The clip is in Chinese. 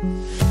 嗯。